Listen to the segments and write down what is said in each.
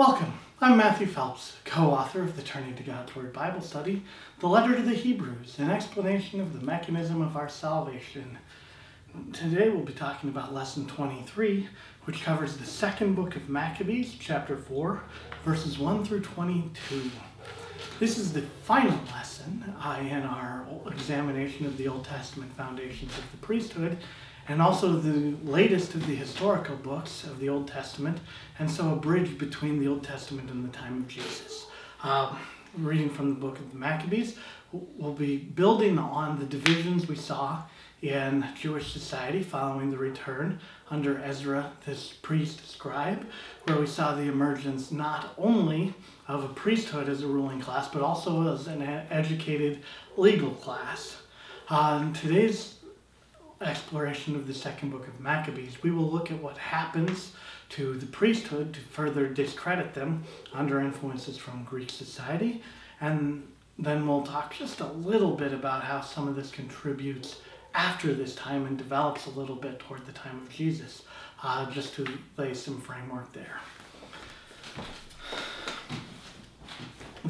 Welcome. I'm Matthew Phelps, co-author of the Turning to God's Word Bible Study, The Letter to the Hebrews, an explanation of the mechanism of our salvation. Today we'll be talking about lesson 23, which covers the second book of Maccabees, chapter 4, verses 1 through 22. This is the final lesson in our examination of the Old Testament foundations of the priesthood, and also the latest of the historical books of the Old Testament, and so a bridge between the Old Testament and the time of Jesus. Uh, reading from the book of the Maccabees, we'll be building on the divisions we saw in Jewish society following the return under Ezra, this priest scribe, where we saw the emergence not only of a priesthood as a ruling class, but also as an educated legal class. Uh, today's exploration of the second book of Maccabees, we will look at what happens to the priesthood to further discredit them under influences from Greek society, and then we'll talk just a little bit about how some of this contributes after this time and develops a little bit toward the time of Jesus, uh, just to lay some framework there.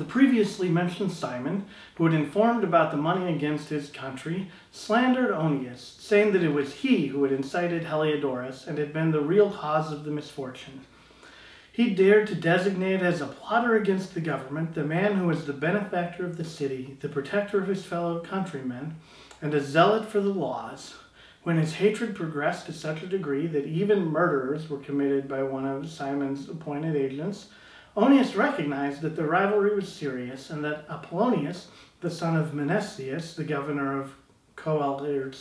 The previously mentioned Simon, who had informed about the money against his country, slandered Onias, saying that it was he who had incited Heliodorus and had been the real cause of the misfortune. He dared to designate as a plotter against the government the man who was the benefactor of the city, the protector of his fellow countrymen, and a zealot for the laws. When his hatred progressed to such a degree that even murders were committed by one of Simon's appointed agents, Onias recognized that the rivalry was serious and that Apollonius, the son of Menestheus, the governor of Coele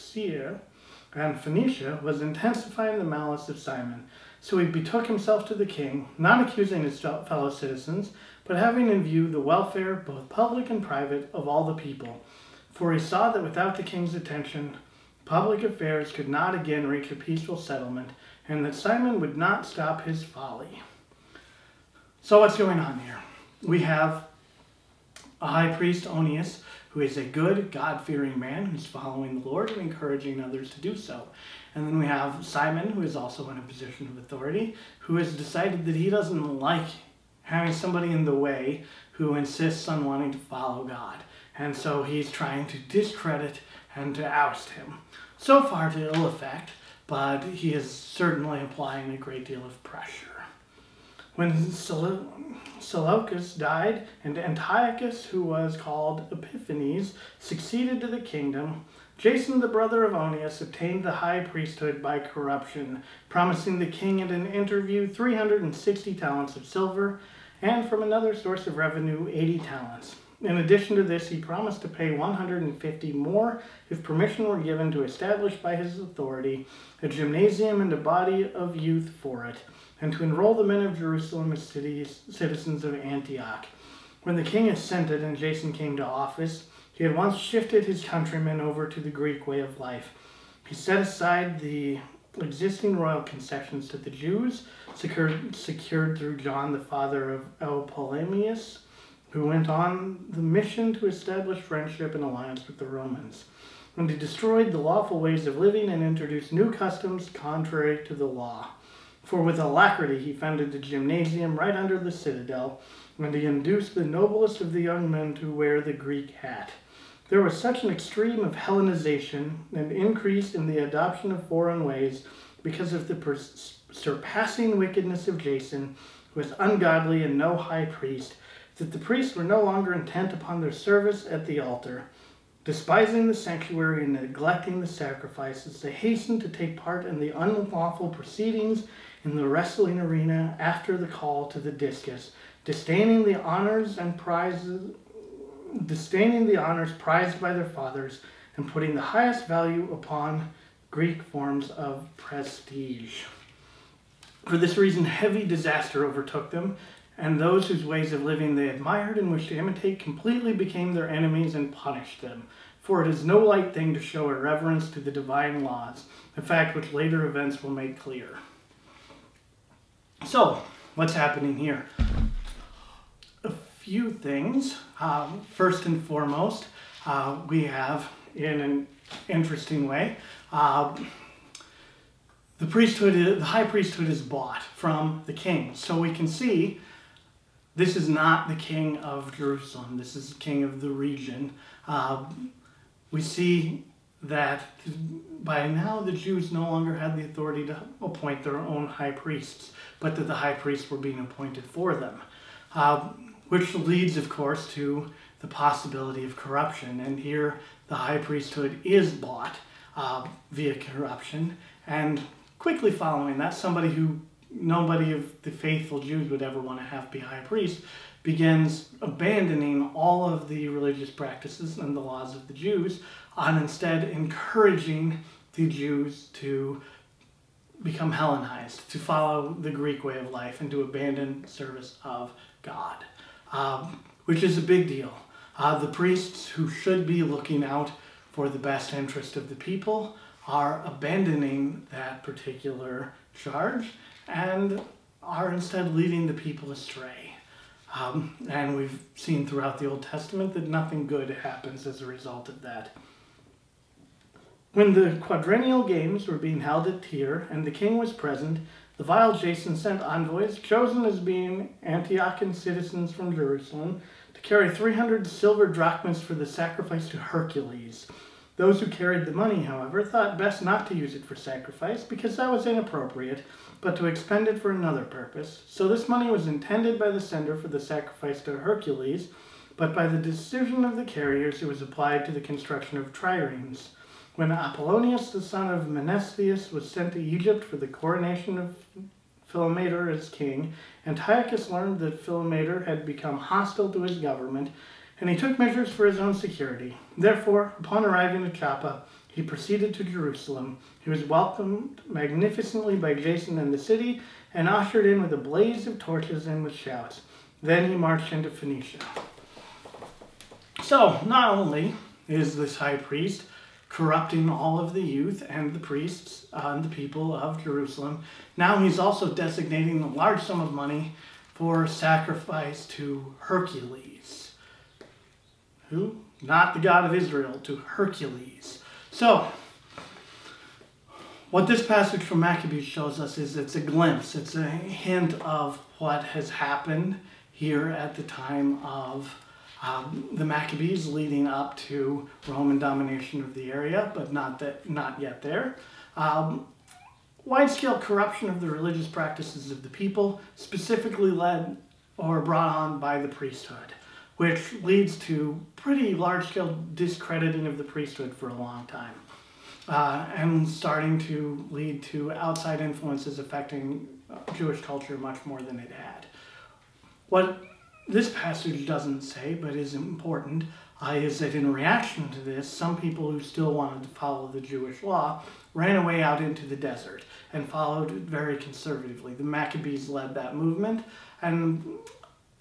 and Phoenicia, was intensifying the malice of Simon. So he betook himself to the king, not accusing his fellow citizens, but having in view the welfare, both public and private, of all the people for he saw that without the king's attention, public affairs could not again reach a peaceful settlement, and that Simon would not stop his folly. So, what's going on here? We have a high priest, Onias, who is a good, God fearing man who's following the Lord and encouraging others to do so. And then we have Simon, who is also in a position of authority, who has decided that he doesn't like having somebody in the way who insists on wanting to follow God. And so he's trying to discredit and to oust him. So far to ill effect, but he is certainly applying a great deal of pressure. When Seleucus died and Antiochus, who was called Epiphanes, succeeded to the kingdom, Jason, the brother of Onias, obtained the high priesthood by corruption, promising the king at an interview 360 talents of silver and from another source of revenue 80 talents. In addition to this, he promised to pay 150 more if permission were given to establish by his authority a gymnasium and a body of youth for it, and to enroll the men of Jerusalem as cities, citizens of Antioch. When the king assented and Jason came to office, he at once shifted his countrymen over to the Greek way of life. He set aside the existing royal concessions to the Jews, secured, secured through John, the father of Eupolemus, who went on the mission to establish friendship and alliance with the Romans. And he destroyed the lawful ways of living and introduced new customs contrary to the law. For with alacrity he founded the gymnasium right under the citadel, and he induced the noblest of the young men to wear the Greek hat. There was such an extreme of Hellenization and increase in the adoption of foreign ways because of the surpassing wickedness of Jason, who was ungodly and no high priest, that the priests were no longer intent upon their service at the altar. Despising the sanctuary and neglecting the sacrifices, they hastened to take part in the unlawful proceedings in the wrestling arena after the call to the discus, disdaining the honors and prizes, disdaining the honors prized by their fathers, and putting the highest value upon Greek forms of prestige. For this reason, heavy disaster overtook them, and those whose ways of living they admired and wished to imitate completely became their enemies and punished them. For it is no light thing to show irreverence to the divine laws, a fact which later events will make clear. So, what's happening here? A few things. Um, first and foremost, uh, we have, in an interesting way, uh, the priesthood, the high priesthood is bought from the king. So we can see this is not the king of Jerusalem. This is the king of the region. Uh, we see that by now the Jews no longer had the authority to appoint their own high priests, but that the high priests were being appointed for them. Uh, which leads, of course, to the possibility of corruption. And here the high priesthood is bought uh, via corruption. And quickly following that, somebody who nobody of the faithful Jews would ever want to have be high priest begins abandoning all of the religious practices and the laws of the Jews and instead encouraging the Jews to become Hellenized, to follow the Greek way of life, and to abandon service of God, um, which is a big deal. Uh, the priests who should be looking out for the best interest of the people are abandoning that particular charge and are instead leading the people astray. Um, and we've seen throughout the Old Testament that nothing good happens as a result of that. When the quadrennial games were being held at Tyre and the king was present, the vile Jason sent envoys, chosen as being Antiochian citizens from Jerusalem, to carry 300 silver drachmas for the sacrifice to Hercules. Those who carried the money, however, thought best not to use it for sacrifice because that was inappropriate, but to expend it for another purpose. So this money was intended by the sender for the sacrifice to Hercules, but by the decision of the carriers it was applied to the construction of triremes. When Apollonius, the son of Mnestheus, was sent to Egypt for the coronation of Philometor as king, Antiochus learned that Philometor had become hostile to his government, and he took measures for his own security. Therefore, upon arriving at Joppa, he proceeded to Jerusalem. He was welcomed magnificently by Jason and the city, and ushered in with a blaze of torches and with shouts. Then he marched into Phoenicia. So, not only is this high priest corrupting all of the youth and the priests uh, and the people of Jerusalem. Now he's also designating a large sum of money for sacrifice to Hercules. Who? Not the God of Israel, to Hercules. So, what this passage from Maccabees shows us is it's a glimpse, it's a hint of what has happened here at the time of um, the Maccabees leading up to Roman domination of the area, but not that not yet there. Um, wide-scale corruption of the religious practices of the people, specifically led or brought on by the priesthood, which leads to pretty large-scale discrediting of the priesthood for a long time. Uh, and starting to lead to outside influences affecting Jewish culture much more than it had. What this passage doesn't say, but is important, uh, is that in reaction to this, some people who still wanted to follow the Jewish law ran away out into the desert and followed very conservatively. The Maccabees led that movement, and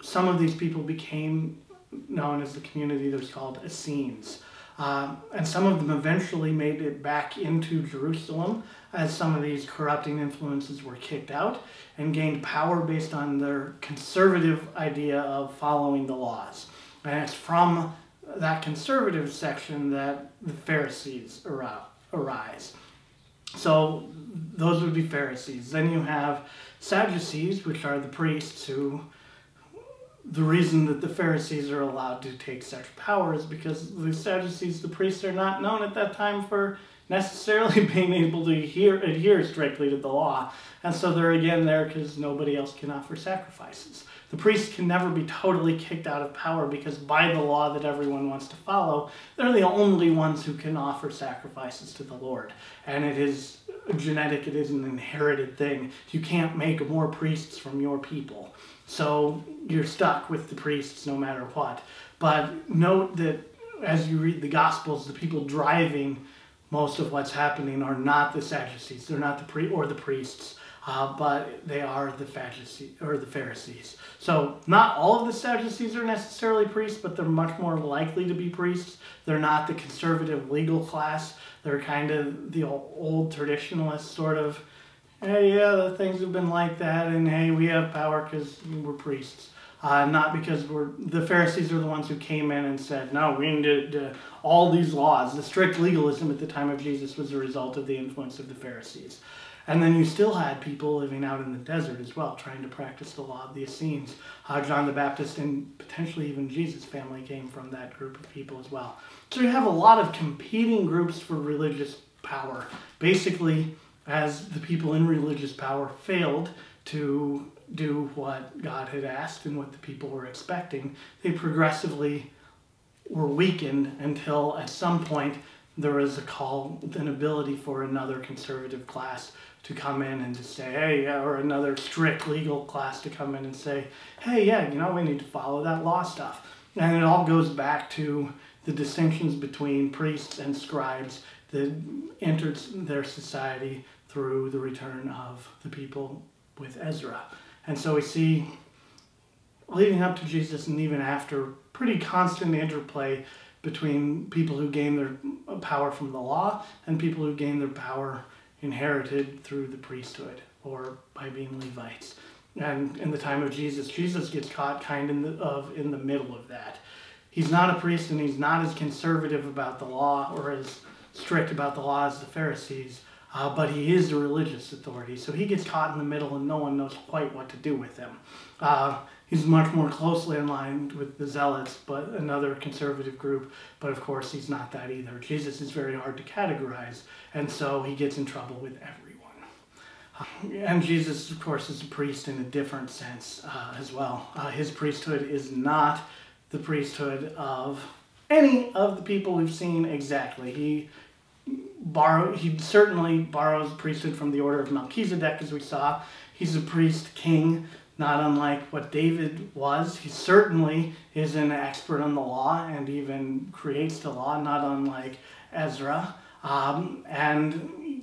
some of these people became known as the community that was called Essenes. Uh, and some of them eventually made it back into Jerusalem as some of these corrupting influences were kicked out and gained power based on their conservative idea of following the laws. And it's from that conservative section that the Pharisees arise. So those would be Pharisees. Then you have Sadducees, which are the priests who the reason that the Pharisees are allowed to take such power is because the Sadducees, the priests, are not known at that time for necessarily being able to adhere, adhere strictly to the law. And so they're again there because nobody else can offer sacrifices. The priests can never be totally kicked out of power because by the law that everyone wants to follow, they're the only ones who can offer sacrifices to the Lord. And it is genetic, it is an inherited thing. You can't make more priests from your people. So you're stuck with the priests no matter what. But note that as you read the Gospels, the people driving most of what's happening are not the Sadducees. They're not the pre or the priests, uh, but they are the Pharisees or the Pharisees. So not all of the Sadducees are necessarily priests, but they're much more likely to be priests. They're not the conservative legal class. They're kind of the old traditionalist sort of. Hey, yeah, the things have been like that, and hey, we have power because we're priests. Uh, not because we're the Pharisees are the ones who came in and said, no, we need to, to, all these laws. The strict legalism at the time of Jesus was a result of the influence of the Pharisees. And then you still had people living out in the desert as well, trying to practice the law of the Essenes. Uh, John the Baptist and potentially even Jesus' family came from that group of people as well. So you have a lot of competing groups for religious power. Basically, as the people in religious power failed to do what God had asked and what the people were expecting, they progressively were weakened until at some point there was a call, an ability for another conservative class to come in and to say, hey, or another strict legal class to come in and say, hey, yeah, you know, we need to follow that law stuff. And it all goes back to the distinctions between priests and scribes that entered their society through the return of the people with Ezra. And so we see, leading up to Jesus and even after, pretty constant interplay between people who gain their power from the law and people who gain their power inherited through the priesthood or by being Levites. And in the time of Jesus, Jesus gets caught kind in the, of in the middle of that. He's not a priest and he's not as conservative about the law or as strict about the laws of the Pharisees, uh, but he is the religious authority. So he gets caught in the middle and no one knows quite what to do with him. Uh, he's much more closely aligned with the Zealots, but another conservative group. But of course, he's not that either. Jesus is very hard to categorize, and so he gets in trouble with everyone. Uh, and Jesus, of course, is a priest in a different sense uh, as well. Uh, his priesthood is not the priesthood of any of the people we've seen exactly. He borrow he certainly borrows priesthood from the order of Melchizedek as we saw. He's a priest king not unlike what David was. He certainly is an expert on the law and even creates the law, not unlike Ezra. Um, and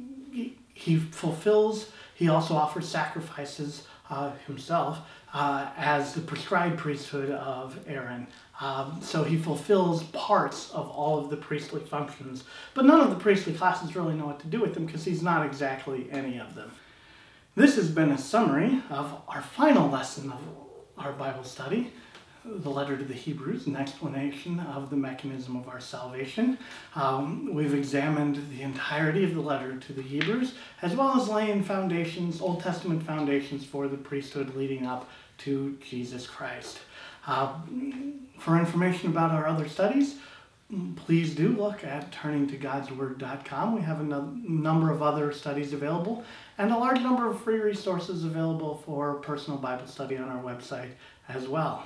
he, fulfills, he also offers sacrifices uh, himself uh, as the prescribed priesthood of Aaron. Um, so he fulfills parts of all of the priestly functions, but none of the priestly classes really know what to do with him because he's not exactly any of them. This has been a summary of our final lesson of our Bible study, the letter to the Hebrews, an explanation of the mechanism of our salvation. Um, we've examined the entirety of the letter to the Hebrews, as well as laying foundations, Old Testament foundations for the priesthood leading up to Jesus Christ. Uh, for information about our other studies, please do look at turningtogodsword.com. We have a no number of other studies available and a large number of free resources available for personal Bible study on our website as well.